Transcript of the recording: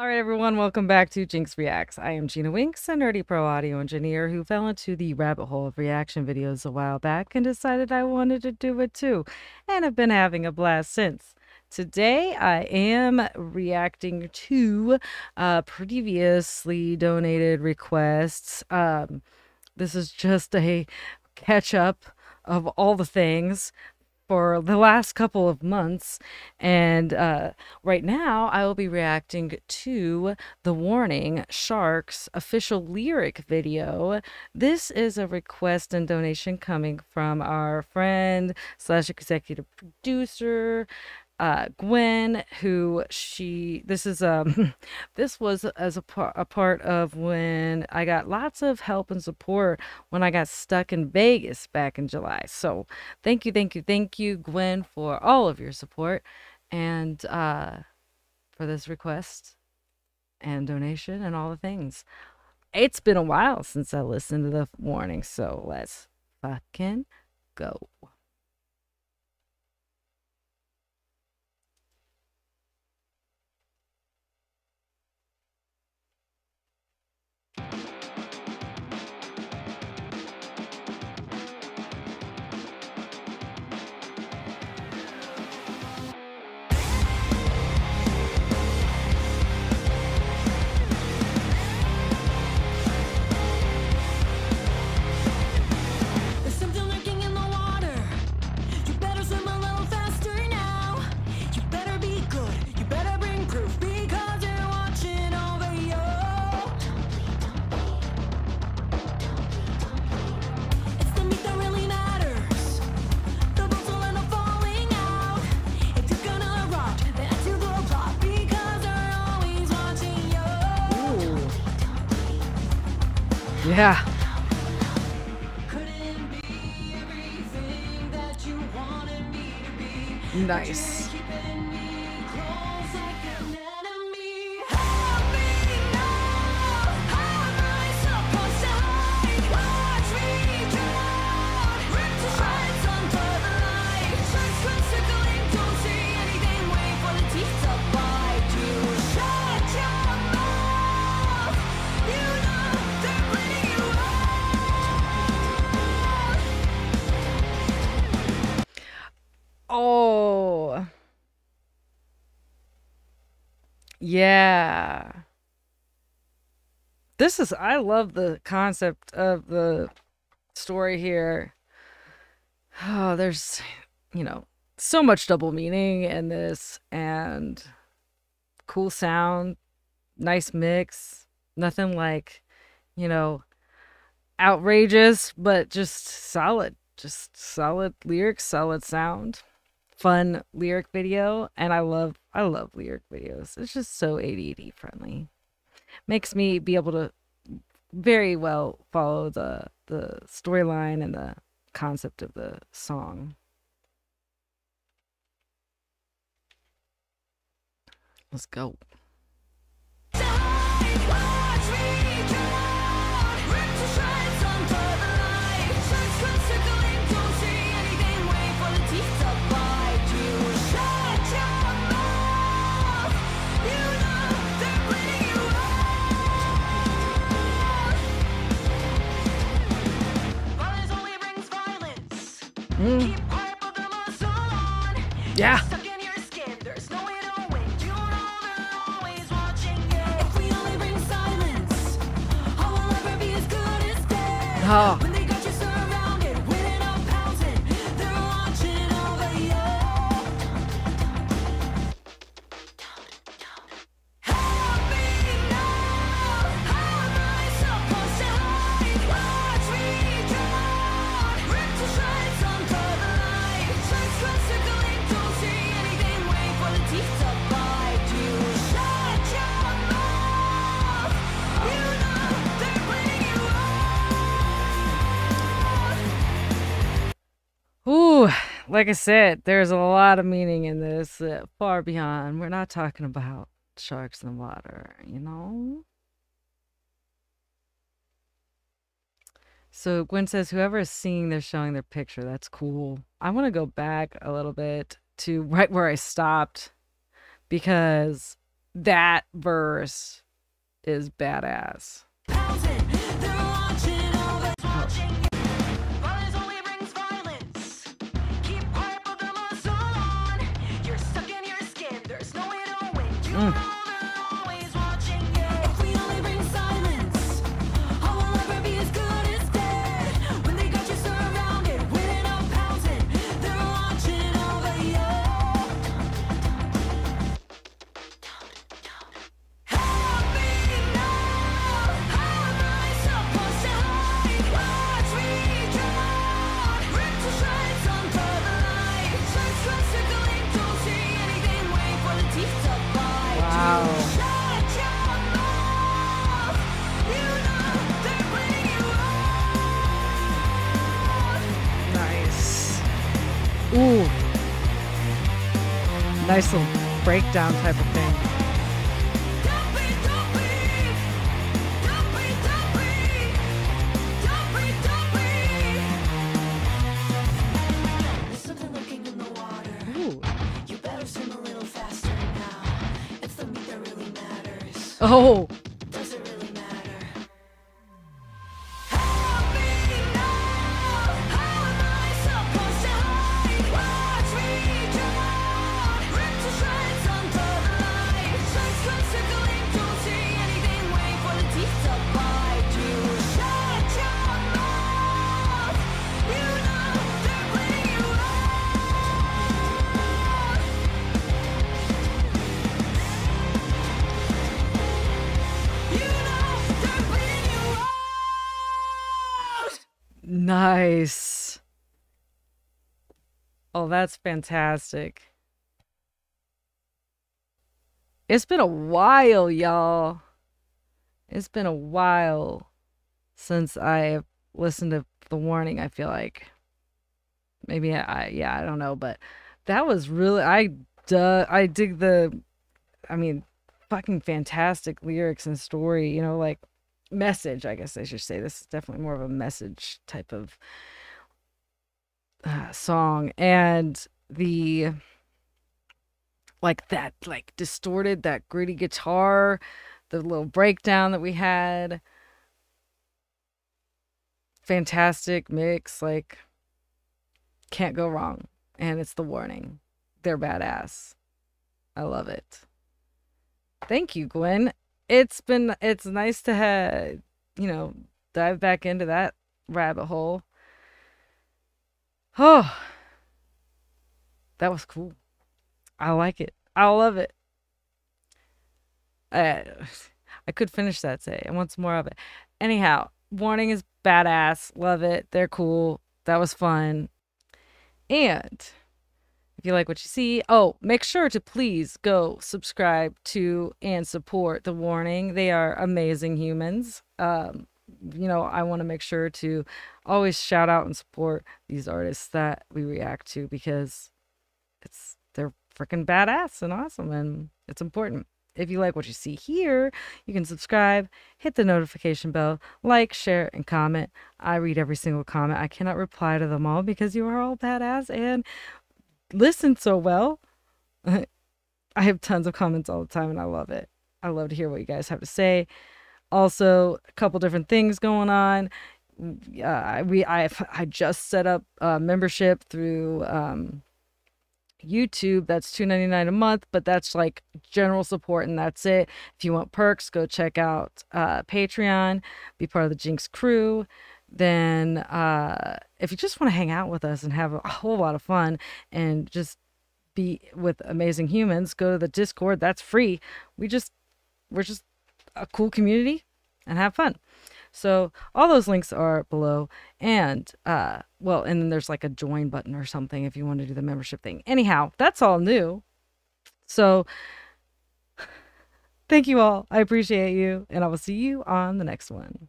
All right, everyone, welcome back to GINX Reacts. I am Gina Winks, a nerdy pro audio engineer who fell into the rabbit hole of reaction videos a while back and decided I wanted to do it too, and have been having a blast since. Today, I am reacting to uh, previously donated requests. Um, this is just a catch up of all the things for the last couple of months. And uh, right now, I will be reacting to the Warning Sharks official lyric video. This is a request and donation coming from our friend slash executive producer, uh, Gwen, who she this is um this was as a, par- a part of when I got lots of help and support when I got stuck in Vegas back in July. So thank you, thank you, thank you, Gwen, for all of your support and uh, for this request and donation and all the things. It's been a while since I listened to the warning, so let's fucking go. Yeah. Nice. Yeah. This is, I love the concept of the story here. Oh, there's, you know, so much double meaning in this and cool sound, nice mix. Nothing like, you know, outrageous, but just solid. Just solid lyrics, solid sound fun lyric video and I love I love lyric videos. It's just so ADD friendly. Makes me be able to very well follow the the storyline and the concept of the song. Let's go. Yeah. Oh. Like I said, there's a lot of meaning in this, uh, far beyond. We're not talking about sharks in the water, you know? So Gwen says, whoever is seeing, they're showing their picture. That's cool. I want to go back a little bit to right where I stopped because that verse is badass. Mm. Nice little breakdown type of thing. Oh. Oh, that's fantastic. It's been a while, y'all. It's been a while since I listened to the warning, I feel like. Maybe I yeah, I don't know, but that was really I duh, I dig the I mean, fucking fantastic lyrics and story, you know, like message, I guess I should say. This is definitely more of a message type of uh, song. And the like that like distorted that gritty guitar the little breakdown that we had fantastic mix like can't go wrong and it's the warning they're badass i love it thank you gwen it's been it's nice to have you know dive back into that rabbit hole. Oh, that was cool. I like it. I love it. I, I could finish that say. I want some more of it. Anyhow, Warning is badass. Love it. They're cool. That was fun. And if you like what you see. Oh, make sure to please go subscribe to and support The Warning. They are amazing humans. Um, you know, I want to make sure to always shout out and support these artists that we react to because it's they're freaking badass and awesome and it's important. If you like what you see here, you can subscribe, hit the notification bell, like, share, and comment. I read every single comment. I cannot reply to them all because you are all badass and listen so well. I have tons of comments all the time and I love it. I love to hear what you guys have to say. Also, a couple different things going on. Uh, we I I just set up a membership through um, YouTube. That's two ninety nine a month, but that's like general support and that's it. If you want perks, go check out uh, Patreon. Be part of the GINX crew then uh, if you just want to hang out with us and have a whole lot of fun and just be with amazing humans, go to the Discord. That's free. We just we're just a cool community and have fun. So all those links are below. And uh well, and then there's like a join button or something if you want to do the membership thing. Anyhow, that's all new. So thank you all. I appreciate you, and I will see you on the next one.